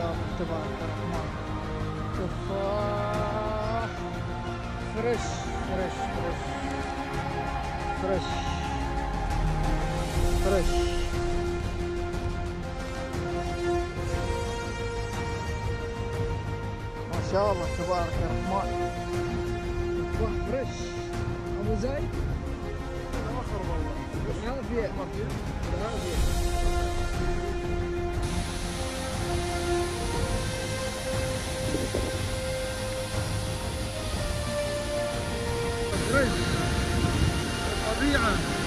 الله تبارك الرحمن تفاح fresh fresh fresh. fresh. fresh. ما شاء الله تبارك الرحمن تفاح fresh. أبو زايد اخر والله العافيه ما فيه العافيه الريعه